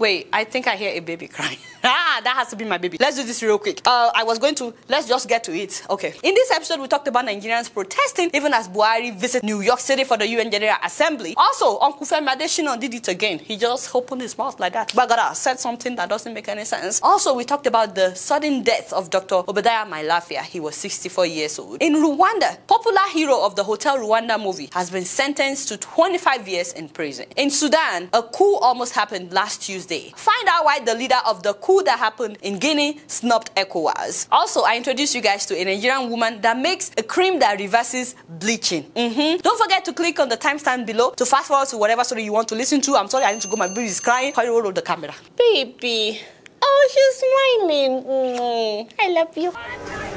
Wait, I think I hear a baby crying. ah, that has to be my baby. Let's do this real quick. Uh, I was going to, let's just get to it. Okay. In this episode, we talked about Nigerians protesting even as Buhari visited New York City for the UN General Assembly. Also, Uncle Femi Adesina did it again. He just opened his mouth like that. Bagada said something that doesn't make any sense. Also, we talked about the sudden death of Dr. Obadiah Mailafia. He was 64 years old. In Rwanda, popular hero of the Hotel Rwanda movie has been sentenced to 25 years in prison. In Sudan, a coup almost happened last Tuesday Tuesday. Find out why the leader of the coup that happened in Guinea snubbed ECOWAS. Also, I introduced you guys to a Nigerian woman that makes a cream that reverses bleaching. Mm-hmm. Don't forget to click on the timestamp below to fast forward to whatever story you want to listen to. I'm sorry, I need to go. My baby is crying. How you roll the camera? Baby. Oh, she's smiling. Mm, I love you.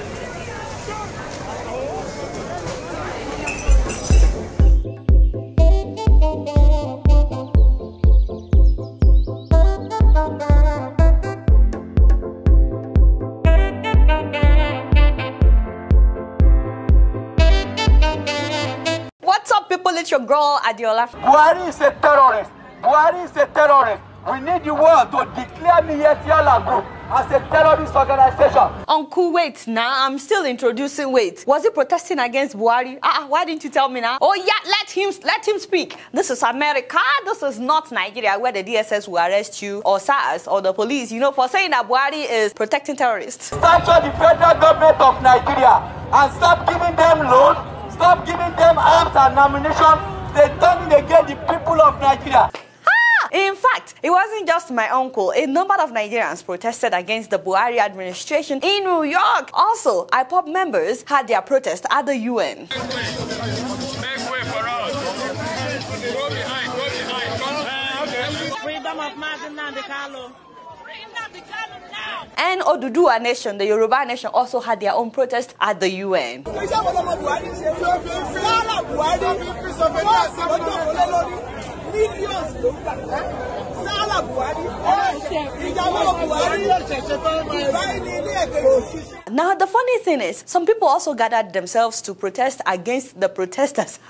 It's your girl Adeola. Buhari is a terrorist. Buhari is a terrorist. We need the world to declare Miyetti Group as a terrorist organization. Uncle, wait now. I'm still introducing. Wait, was he protesting against Buhari? Ah, uh, why didn't you tell me now? Oh yeah, let him let him speak. This is America. This is not Nigeria, where the DSS will arrest you or SARS or the police. You know, for saying that Buhari is protecting terrorists. Sanction the federal government of Nigeria and stop giving them loans Stop giving them arms and ammunition. They're turning against the people of Nigeria. In fact, it wasn't just my uncle. A number of Nigerians protested against the Buhari administration in New York. Also, IPOB members had their protest at the UN. Freedom of Martin and Oduduwa Nation, the Yoruba Nation, also had their own protest at the UN. Now, the funny thing is, some people also gathered themselves to protest against the protesters.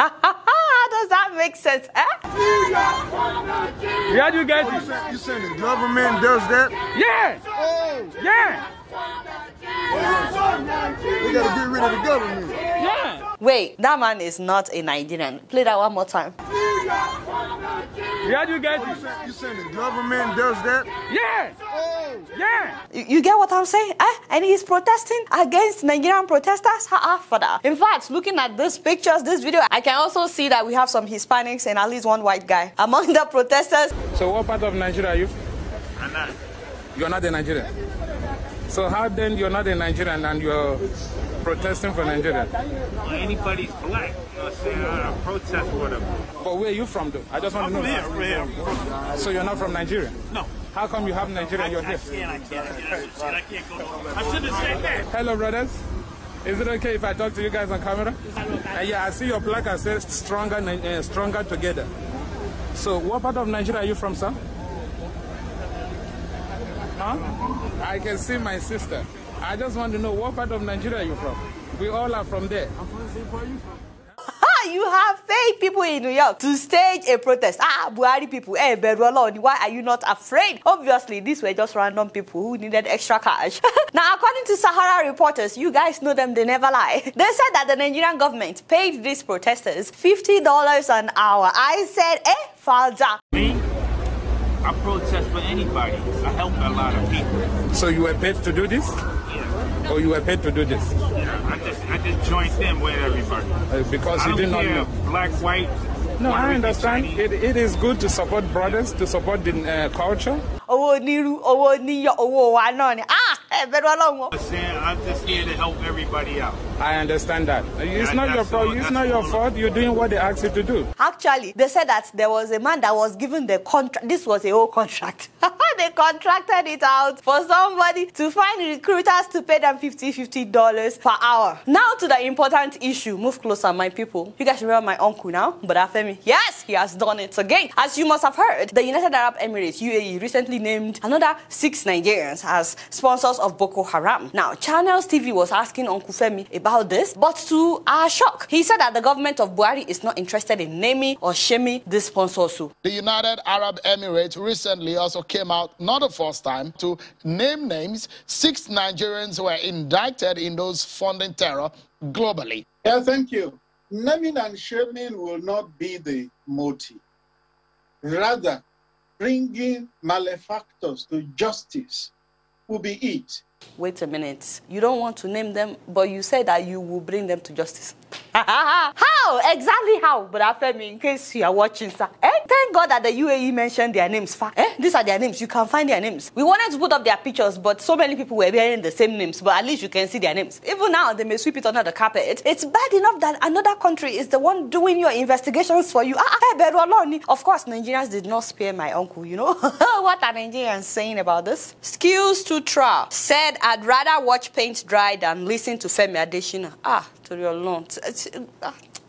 does that make sense? Eh? Where do you get it? You saying the government does that? Yeah. Oh. Yeah. We gotta get rid of the government. Yeah. Wait, that man is not a Nigerian. Play that one more time. Where do you get it? You saying the government does that? Yeah. Oh. Yeah. You, you, get what I'm saying? Eh? And he's protesting against Nigerian protesters? Ha for that. In fact, looking at these pictures, this video, I can also see that we have some Hispanics and at least one white guy among the protesters. So what part of Nigeria are you? I'm not. You're not a Nigerian? So how then you're not a Nigerian and you're protesting for Nigeria? Well, anybody's black, you know what I'm saying? I protest for them. But where are you from though? I just want I'm to know. Here, from here. So you're not from Nigeria? No. How come you have Nigeria and you're here? I can't, I can't, I can't go. I should have said that. Hello, brothers. Is it okay if I talk to you guys on camera? Uh, yeah, I see your placard says stronger, uh, stronger together. So what part of Nigeria are you from, sir? Huh? I can see my sister. I just want to know what part of Nigeria you're you from? We all are from there. I'm from the same part you from. you have fake people in New York to stage a protest. Ah, Buhari people, hey, Bedwaloni, why are you not afraid? Obviously, these were just random people who needed extra cash. now, according to Sahara reporters, you guys know them, they never lie. They said that the Nigerian government paid these protesters $50 an hour. I said, eh, falda. Me? I protest for anybody. I help a lot of people. So you were paid to do this? Yeah. Or you were paid to do this? Yeah, I just I just joined them with everybody. Uh, because I you did not know. Black, white. No, I understand. It, it is good to support brothers, to support the uh, culture. owó níru owó níyọ owó wa náà ni ah ẹ bẹ̀rù Ọlọ́run. I'm just here to help everybody out. I understand that. It's not your problem. It's not your fault. You're doing what they asked you to do. Actually, they said that there was a man that was given the contract. This was a whole contract. they contracted it out for somebody to find recruiters to pay them 50 50 dollars per hour. Now to the important issue. Move closer, my people. You guys remember my uncle now, but Afemi? Yes, he has done it again. As you must have heard, the United Arab Emirates UAE recently named another six Nigerians as sponsors of Boko Haram. Now, Channels TV was asking Uncle Femi about this, but to our shock, he said that the government of Buhari is not interested in naming or shaming this sponsors. The United Arab Emirates recently also came out, not the first time, to name names six Nigerians were indicted in those funding terror globally. Yeah, thank you. Naming and shaming will not be the motive. Rather, bringing malefactors to justice will be it. Wait a minute. You don't want to name them, but you said that you will bring them to justice. how? Exactly how? But after me, in case you are watching, sir. Eh? Thank God that the UAE mentioned their names. Fa. Eh? These are their names. You can find their names. We wanted to put up their pictures, but so many people were bearing the same names. But at least you can see their names. Even now, they may sweep it under the carpet. It's bad enough that another country is the one doing your investigations for you. Ah, ah Berwaloni. Of course, Nigerians did not spare my uncle, you know. what are Nigerians saying about this? Skills to trial. Said I'd rather watch paint dry than listen to Femi Adesina. Ah, to your loan.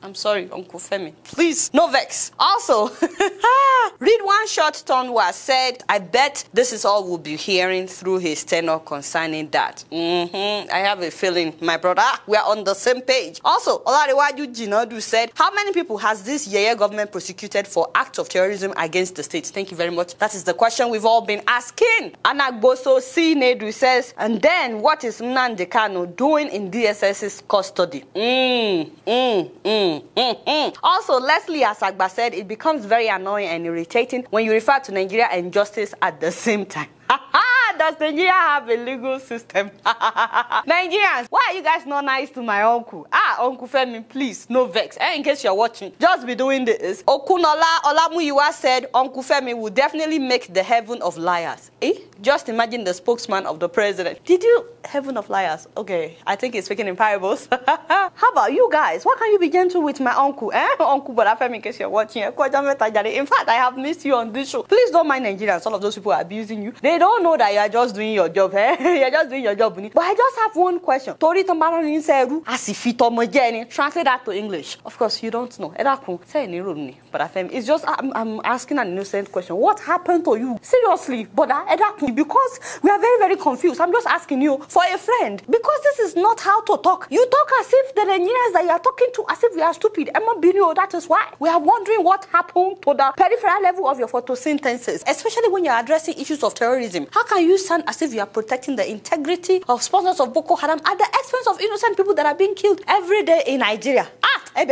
I'm sorry, Uncle Femi. Please, no vex. Also, read one short Tonwa said, I bet this is all we'll be hearing through his tenor concerning that. Mm-hmm. I have a feeling, my brother, we are on the same page. Also, Olariwaju Jinadu said, How many people has this Yeye government prosecuted for acts of terrorism against the state? Thank you very much. That is the question we've all been asking. Anagboso C. Nedu says, And then what is Nnamdi Kanu doing in DSS's custody? Mm, mm, mm. Mm, mm, mm. Also, Leslie Asagba said it becomes very annoying and irritating when you refer to Nigeria and justice at the same time. Does Nigeria have a legal system? Nigerians, why are you guys not nice to my uncle? Ah, Uncle Femi, please, no vex. Eh, in case you're watching, just be doing this. Okunola Olamuyiwa said Uncle Femi will definitely make the heaven of liars. Eh? Just imagine the spokesman of the president. Did you heaven of liars? Okay, I think he's speaking in parables. How about you guys? Why can't you be gentle with my uncle? Eh? Uncle Femi, in case you're watching. In fact, I have missed you on this show. Please don't mind Nigerians. All of those people are abusing you. They don't know that you are just doing your job. Eh? you're just doing your job. But I just have one question. Tori Tombano Ninseru, Asifitomo Jenny. Translate that to English. Of course, you don't know. Say But it's just, I'm, I'm asking an innocent question. What happened to you? Seriously, but because we are very, very confused. I'm just asking you for a friend. Because this is not how to talk. You talk as if the Nigerians that you are talking to, as if we are stupid. Emma Bino, that is why. We are wondering what happened to the peripheral level of your photosynthesis, especially when you're addressing issues of terrorism. How can you sound as if you are protecting the integrity of sponsors of Boko Haram at the expense of innocent people that are being killed every day in Nigeria? Ah, do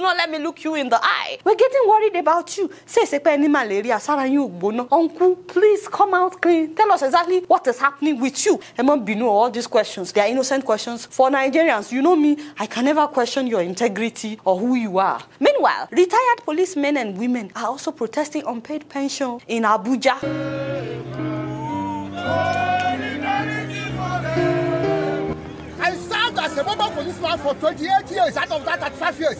not let me look you in the eye. We're getting worried about you. Say, say, malaria, Uncle, please come out clean. Tell us exactly what is happening with you. Emma Bino, all these questions, they are innocent questions. For Nigerians, you know me, I can never question your integrity or who you are. Meanwhile, retired policemen and women are also protesting unpaid pension in Abuja. I served as a mobile policeman for 28 years out of that 35 years.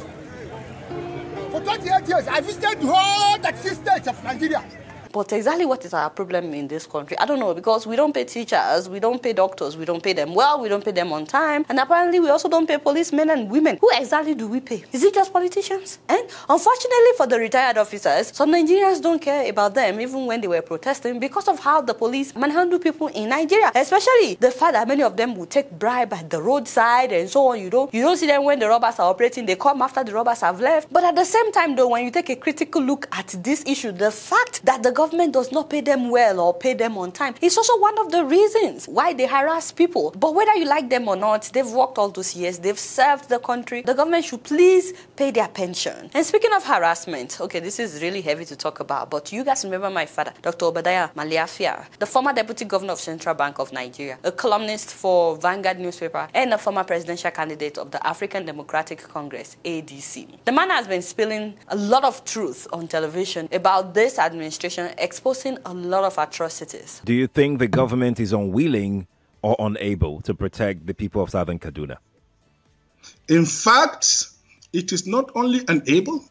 For 28 years, I visited the whole 36 states of Nigeria. But exactly what is our problem in this country? I don't know because we don't pay teachers, we don't pay doctors, we don't pay them well, we don't pay them on time, and apparently we also don't pay policemen and women. Who exactly do we pay? Is it just politicians? And unfortunately for the retired officers, some Nigerians don't care about them even when they were protesting because of how the police manhandle people in Nigeria, especially the fact that many of them will take bribe at the roadside and so on. You don't you don't see them when the robbers are operating; they come after the robbers have left. But at the same time, though, when you take a critical look at this issue, the fact that the government does not pay them well or pay them on time. It's also one of the reasons why they harass people. But whether you like them or not, they've worked all those years, they've served the country. The government should please pay their pension. And speaking of harassment, okay, this is really heavy to talk about, but you guys remember my father, Dr. Obadiah Mailafia, the former deputy governor of Central Bank of Nigeria, a columnist for Vanguard newspaper, and a former presidential candidate of the African Democratic Congress, ADC. The man has been spilling a lot of truth on television about this administration exposing a lot of atrocities. Do you think the government is unwilling or unable to protect the people of southern Kaduna? In fact, it is not only unable,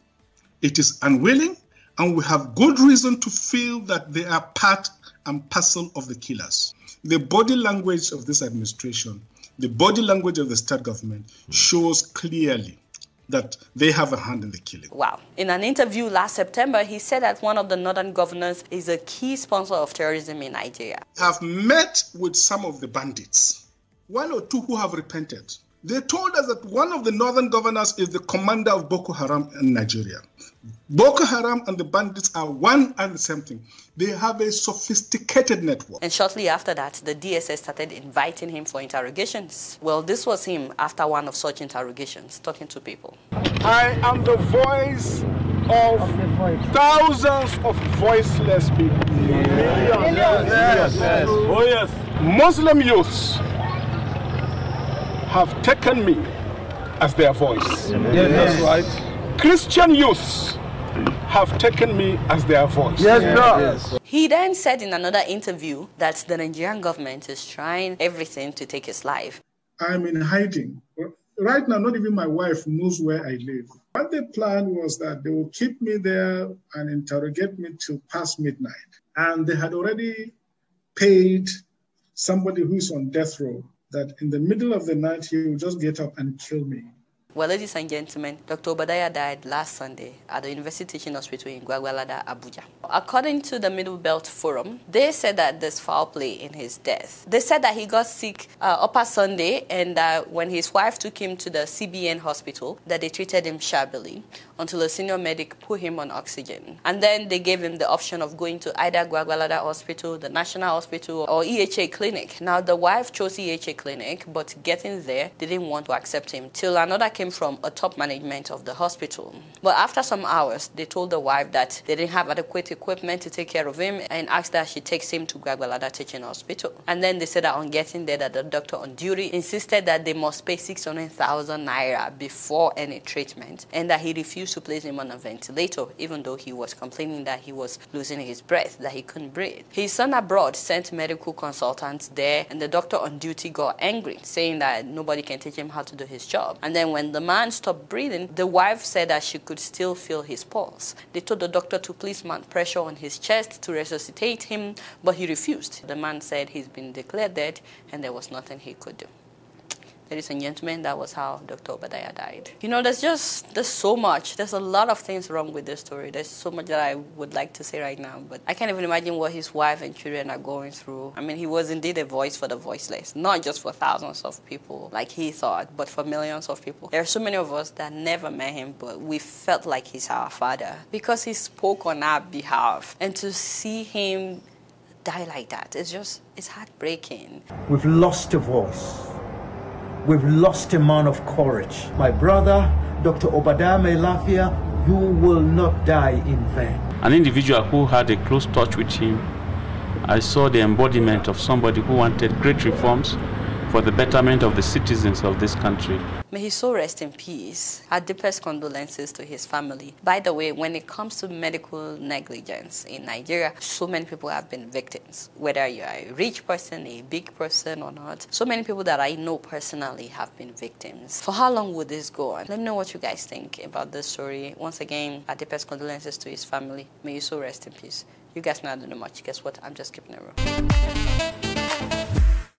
it is unwilling and we have good reason to feel that they are part and parcel of the killers. The body language of this administration, the body language of the state government shows clearly that they have a hand in the killing. Wow. In an interview last September, he said that one of the northern governors is a key sponsor of terrorism in Nigeria. I've met with some of the bandits, one or two who have repented. They told us that one of the northern governors is the commander of Boko Haram in Nigeria. Boko Haram and the bandits are one and the same thing. They have a sophisticated network. And shortly after that, the DSS started inviting him for interrogations. Well, this was him after one of such interrogations, talking to people. I am the voice of thousands of voiceless people. Millions. Yes, yes. Oh, yes. Muslim youths have taken me as their voice. Yes, that's right. Christian youths have taken me as their voice. Yes, sir. He then said in another interview that the Nigerian government is trying everything to take his life. I'm in hiding. Right now, not even my wife knows where I live. What they planned was that they will keep me there and interrogate me till past midnight. And they had already paid somebody who is on death row that in the middle of the night he will just get up and kill me. Well, ladies and gentlemen, Dr. Obadiah died last Sunday at the University Teaching Hospital in Gwagwalada, Abuja. According to the Middle Belt Forum, they said that there's foul play in his death. They said that he got sick uh, upper Sunday, and when his wife took him to the CBN hospital, that they treated him shabbily until a senior medic put him on oxygen. And then they gave him the option of going to either Gwagwalada Hospital, the National Hospital, or EHA Clinic. Now, the wife chose EHA Clinic, but getting there, they didn't want to accept him till another from a top management of the hospital. But after some hours, they told the wife that they didn't have adequate equipment to take care of him and asked that she takes him to Gwagwalada Teaching Hospital. And then they said that on getting there, that the doctor on duty insisted that they must pay 600,000 naira before any treatment and that he refused to place him on a ventilator, even though he was complaining that he was losing his breath, that he couldn't breathe. His son abroad sent medical consultants there, and the doctor on duty got angry, saying that nobody can teach him how to do his job. And then the man stopped breathing, the wife said that she could still feel his pulse. They told the doctor to please mount pressure on his chest to resuscitate him, but he refused. The man said he's been declared dead and there was nothing he could do. Ladies and gentlemen, that was how Dr. Obadiah died. You know, there's just, there's so much. There's a lot of things wrong with this story. There's so much that I would like to say right now, but I can't even imagine what his wife and children are going through. I mean, he was indeed a voice for the voiceless, not just for thousands of people like he thought, but for millions of people. There are so many of us that never met him, but we felt like he's our father because he spoke on our behalf. And to see him die like that, it's just, it's heartbreaking. We've lost a voice. We've lost a man of courage. My brother, Dr. Obadiah Mailafia, you will not die in vain. An individual who had a close touch with him, I saw the embodiment of somebody who wanted great reforms for the betterment of the citizens of this country. May his soul rest in peace. Our deepest condolences to his family. By the way, when it comes to medical negligence in Nigeria, so many people have been victims. Whether you're a rich person, a big person, or not, so many people that I know personally have been victims. For how long would this go on? Let me know what you guys think about this story. Once again, our deepest condolences to his family. May his soul rest in peace. You guys know I don't know much. Guess what? I'm just keeping it real.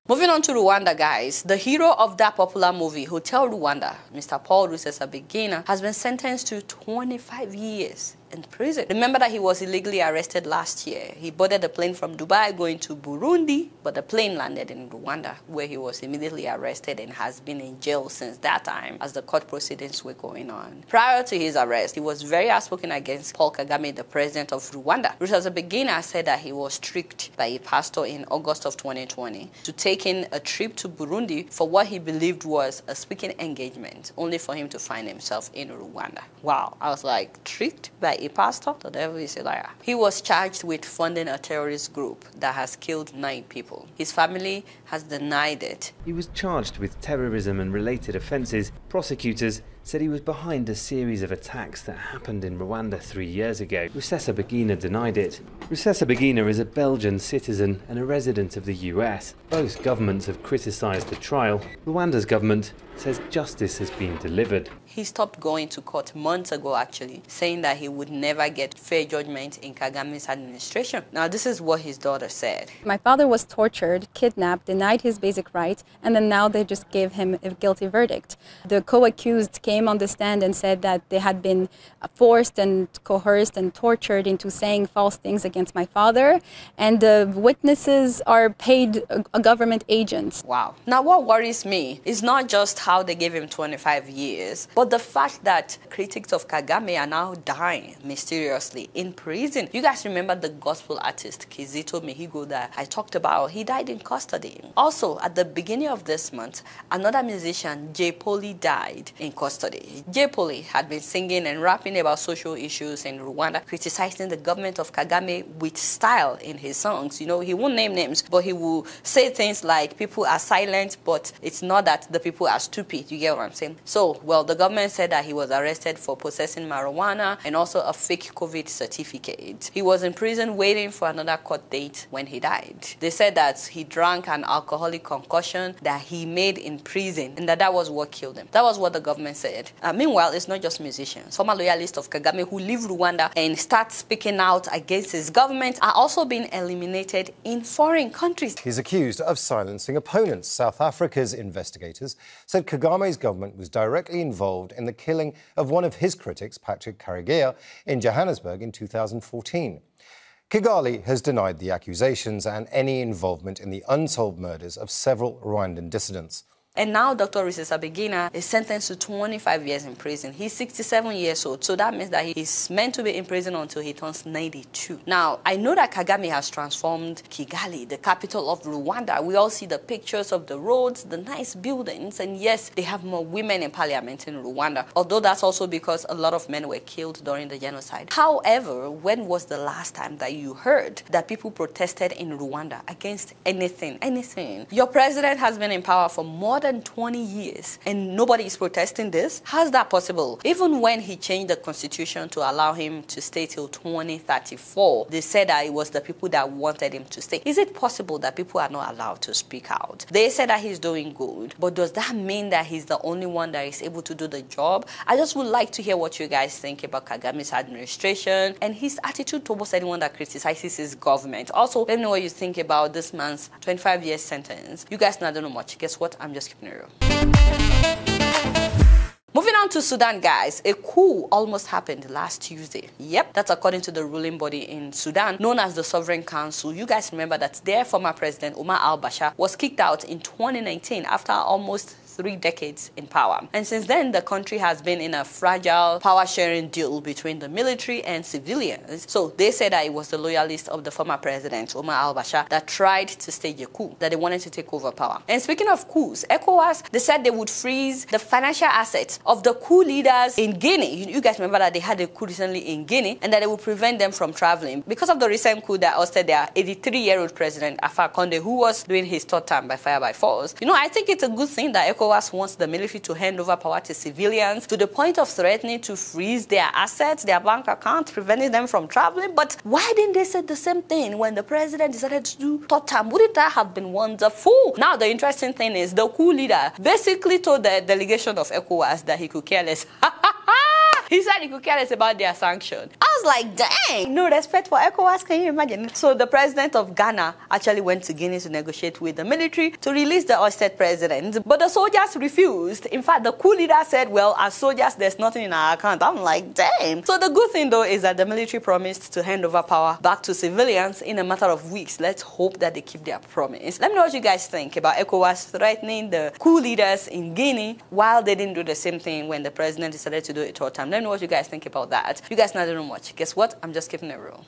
Moving on to Rwanda, guys. The hero of that popular movie, Hotel Rwanda, Mr. Paul Rusesabagina, has been sentenced to 25 years in prison. Remember that he was illegally arrested last year. He boarded a plane from Dubai going to Burundi, but the plane landed in Rwanda, where he was immediately arrested and has been in jail since that time as the court proceedings were going on. Prior to his arrest, he was very outspoken against Paul Kagame, the president of Rwanda. Rusesabagina, said that he was tricked by a pastor in August of 2020 to taking a trip to Burundi for what he believed was a speaking engagement, only for him to find himself in Rwanda. Wow. I was like, tricked by a pastor? The devil is a liar. He was charged with funding a terrorist group that has killed nine people. His family has denied it. He was charged with terrorism and related offences. Prosecutors said he was behind a series of attacks that happened in Rwanda three years ago. Rusesabagina denied it. Rusesabagina is a Belgian citizen and a resident of the US. Both governments have criticised the trial. Rwanda's government says justice has been delivered. He stopped going to court months ago, actually, saying that he would never get fair judgment in Kagame's administration. Now, this is what his daughter said. My father was tortured, kidnapped, denied his basic rights, and then now they just gave him a guilty verdict. The co accused came on the stand and said that they had been forced and coerced and tortured into saying false things against my father, and the witnesses are paid government agents. Wow. Now, what worries me is not just how they gave him 25 years, but the fact that critics of Kagame are now dying mysteriously in prison. You guys remember the gospel artist Kizito Mihigo that I talked about? He died in custody. Also, at the beginning of this month, another musician, Jay Polly, died in custody. Jay Polly had been singing and rapping about social issues in Rwanda, criticizing the government of Kagame with style in his songs. You know, he won't name names, but he will say things like people are silent, but it's not that the people are stupid. You get what I'm saying? So, well, the government said that he was arrested for possessing marijuana and also a fake COVID certificate. He was in prison waiting for another court date when he died. They said that he drank an alcoholic concoction that he made in prison and that that was what killed him. That was what the government said. Uh, meanwhile, it's not just musicians. Former loyalists of Kagame who leave Rwanda and start speaking out against his government are also being eliminated in foreign countries. He's accused of silencing opponents. South Africa's investigators said Kagame's government was directly involved in the killing of one of his critics, Patrick Karegeya, in Johannesburg in 2014. Kigali has denied the accusations and any involvement in the unsolved murders of several Rwandan dissidents. And now Dr. Rusesabagina is sentenced to 25 years in prison. He's 67 years old, so that means that he's meant to be in prison until he turns 92. Now, I know that Kagame has transformed Kigali, the capital of Rwanda. We all see the pictures of the roads, the nice buildings, and yes, they have more women in parliament in Rwanda, although that's also because a lot of men were killed during the genocide. However, when was the last time that you heard that people protested in Rwanda against anything, anything? Your president has been in power for more than 20 years and nobody is protesting this? How's that possible? Even when he changed the constitution to allow him to stay till 2034, they said that it was the people that wanted him to stay. Is it possible that people are not allowed to speak out? They said that he's doing good, but does that mean that he's the only one that is able to do the job? I just would like to hear what you guys think about Kagame's administration and his attitude towards anyone that criticizes his government. Also, let me know what you think about this man's 25 year sentence. You guys not know much. Guess what? I'm just Moving on to Sudan, guys, a coup almost happened last Tuesday. Yep, that's according to the ruling body in Sudan, known as the Sovereign Council. You guys remember that their former president, Omar al Bashir, was kicked out in 2019 after almost three decades in power. And since then, the country has been in a fragile power sharing deal between the military and civilians. So they said that it was the loyalists of the former president, Omar al Bashir, that tried to stage a coup, that they wanted to take over power. And speaking of coups, ECOWAS, they said they would freeze the financial assets of the coup leaders in Guinea. You, you guys remember that they had a coup recently in Guinea and that they would prevent them from traveling. Because of the recent coup that ousted their 83 year old president, Alpha Conde, who was doing his third term by fire by force. You know, I think it's a good thing that ECOWAS wants the military to hand over power to civilians to the point of threatening to freeze their assets, their bank accounts, preventing them from traveling. But why didn't they say the same thing when the president decided to do third? Wouldn't that have been wonderful? Now, the interesting thing is the coup leader basically told the delegation of ECOWAS that he could care less. He said he could care less about their sanction. Like, dang, no respect for ECOWAS, can you imagine? So the president of Ghana actually went to Guinea to negotiate with the military to release the ousted president. But the soldiers refused. In fact, the coup leader said, well, as soldiers, there's nothing in our account. I'm like, damn. So the good thing, though, is that the military promised to hand over power back to civilians in a matter of weeks. Let's hope that they keep their promise. Let me know what you guys think about ECOWAS threatening the coup leaders in Guinea while they didn't do the same thing when the president decided to do it third time. Let me know what you guys think about that. You guys not know much. Guess what? I'm just keeping it real.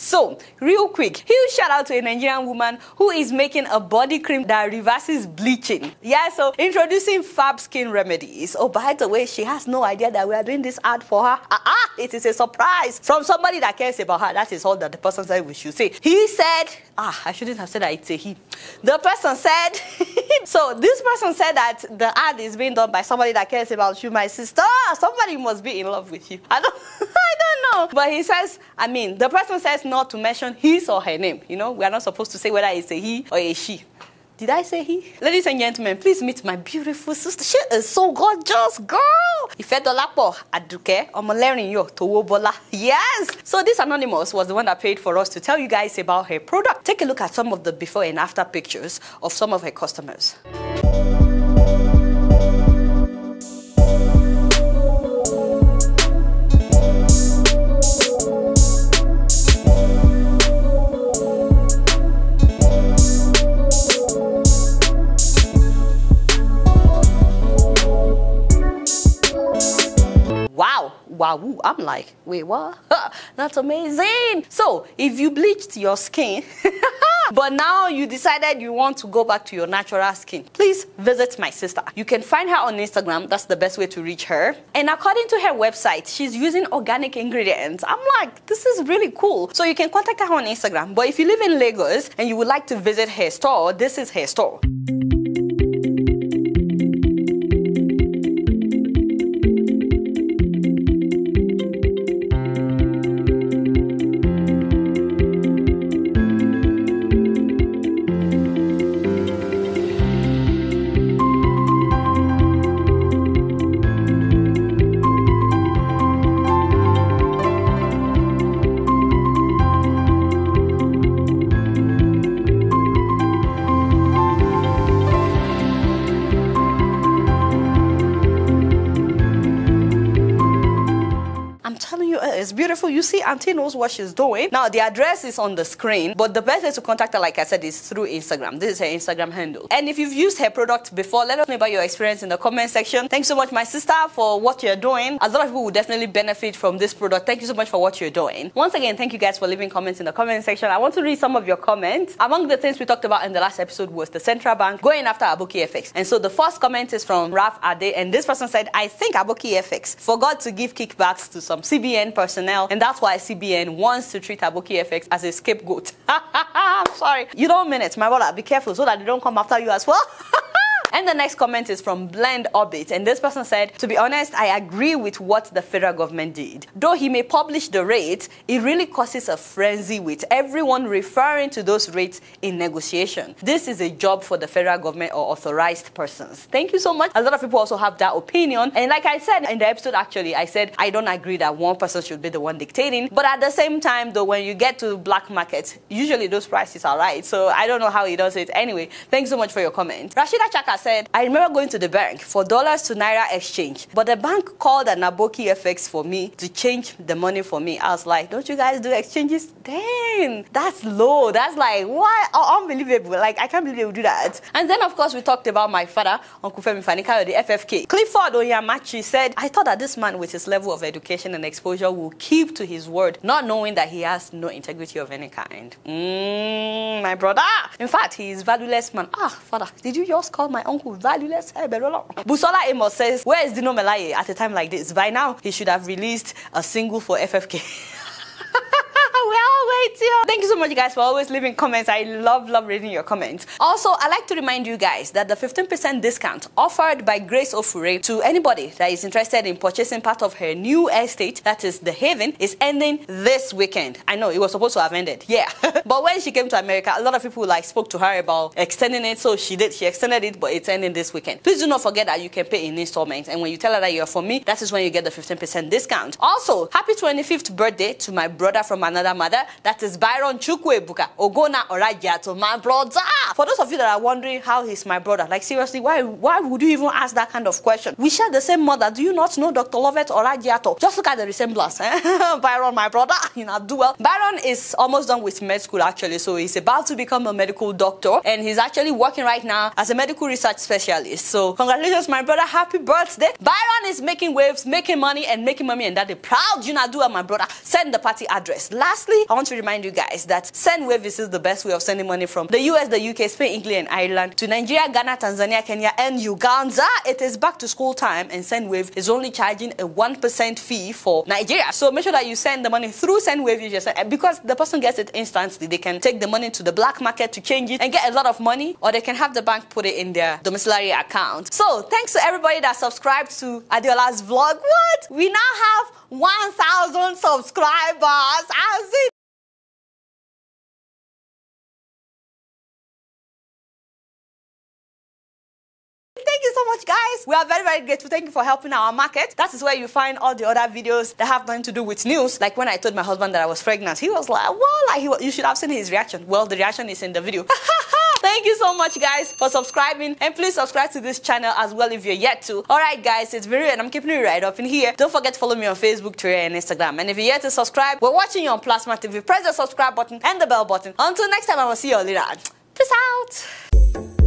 So, real quick, huge shout out to a Nigerian woman who is making a body cream that reverses bleaching. Yeah, so introducing Fab Skin Remedies. Oh, by the way, she has no idea that we are doing this ad for her. Ah, ah it is a surprise from somebody that cares about her. That is all that the person said we should say. He said, ah, I shouldn't have said that it's a he. The person said, so this person said that the ad is being done by somebody that cares about you, my sister. Somebody must be in love with you. I don't, I don't know. But he says, I mean, the person says not to mention his or her name. You know, we are not supposed to say whether it's a he or a she. Did I say he? Ladies and gentlemen, please meet my beautiful sister. She is so gorgeous, girl. Ifedolapo Aduke Omolerinyo Towobola. Yes. So this anonymous was the one that paid for us to tell you guys about her product. Take a look at some of the before and after pictures of some of her customers. I'm like, wait, what? That's amazing. So if you bleached your skin, but now you decided you want to go back to your natural skin, please visit my sister. You can find her on Instagram. That's the best way to reach her. And according to her website, she's using organic ingredients. I'm like, this is really cool. So you can contact her on Instagram. But if you live in Lagos and you would like to visit her store, this is her store. See, Auntie knows what she's doing. Now, the address is on the screen, but the best way to contact her, like I said, is through Instagram. This is her Instagram handle. And if you've used her product before, let us know about your experience in the comment section. Thanks so much, my sister, for what you're doing. A lot of people will definitely benefit from this product. Thank you so much for what you're doing. Once again, thank you guys for leaving comments in the comment section. I want to read some of your comments. Among the things we talked about in the last episode was the central bank going after Aboki FX. And so the first comment is from Raf Ade, and this person said, I think Aboki FX forgot to give kickbacks to some CBN personnel, and that's why CBN wants to treat Aboki FX as a scapegoat. I'm sorry. You don't mean it, my brother. Be careful so that they don't come after you as well. And the next comment is from Blend Orbit. And this person said, To be honest, I agree with what the federal government did. Though he may publish the rates, it really causes a frenzy with everyone referring to those rates in negotiation. This is a job for the federal government or authorized persons. Thank you so much. A lot of people also have that opinion. And like I said in the episode, actually, I said I don't agree that one person should be the one dictating. But at the same time, though, when you get to black market, usually those prices are right. So I don't know how he does it. Anyway, thanks so much for your comment. Rashida Chaka said, I remember going to the bank for dollars to naira exchange, but the bank called an Aboki FX for me to change the money for me. I was like, don't you guys do exchanges? Damn, that's low. That's like, what? Oh, unbelievable. Like, I can't believe they would do that. And then, of course, we talked about my father, Uncle Femi Fanika, the FFK. Clifford Oyamachi said, I thought that this man with his level of education and exposure will keep to his word, not knowing that he has no integrity of any kind. Mm, my brother. In fact, he is valueless man. Ah, father, did you just call my uncle valueless? Hey, Busola Amos says, Where is Dino Melaye at a time like this? By now, he should have released a single for FFK. wait Thank you so much, guys, for always leaving comments. I love, love reading your comments. Also, I like to remind you guys that the 15% discount offered by Grace Ofure to anybody that is interested in purchasing part of her new estate, that is the Haven, is ending this weekend. I know it was supposed to have ended, yeah. but when she came to America, a lot of people like spoke to her about extending it, so she did. She extended it, but it's ending this weekend. Please do not forget that you can pay in installments, and when you tell her that you're for me, that is when you get the 15% discount. Also, happy 25th birthday to my brother from another mother. That is Byron Chukwebuka Ogona Orajiato, my brother. For those of you that are wondering how he's my brother, like seriously, why why would you even ask that kind of question? We share the same mother. Do you not know Dr. Lovett Orajiato? Just look at the resemblance. Eh? Byron, my brother, you know, do well. Byron is almost done with med school actually, so he's about to become a medical doctor, and he's actually working right now as a medical research specialist. So congratulations, my brother. Happy birthday. Byron is making waves, making money, and making money, and that proud you know, do well, my brother. Send the party address. Lastly, I want to remind you guys that SendWave is the best way of sending money from the US, the UK, Spain, England, and Ireland to Nigeria, Ghana, Tanzania, Kenya, and Uganda. It is back to school time, and SendWave is only charging a 1% fee for Nigeria. So make sure that you send the money through SendWave just uh, because the person gets it instantly. They can take the money to the black market to change it and get a lot of money, or they can have the bank put it in their domiciliary account. So thanks to everybody that subscribed to Adeola's vlog. What? We now have 1,000 subscribers. As Thank you so much, guys. We are very, very grateful. Thank you for helping our market. That is where you find all the other videos that have nothing to do with news. Like when I told my husband that I was pregnant, he was like, well, like, he, you should have seen his reaction. Well, the reaction is in the video. Thank you so much, guys, for subscribing. And please subscribe to this channel as well if you're yet to. Alright, guys, it's very and I'm keeping you right up in here. Don't forget to follow me on Facebook, Twitter, and Instagram. And if you're yet to subscribe, we're watching you on Plasma TV. Press the subscribe button and the bell button. Until next time, I will see you all later. Peace out.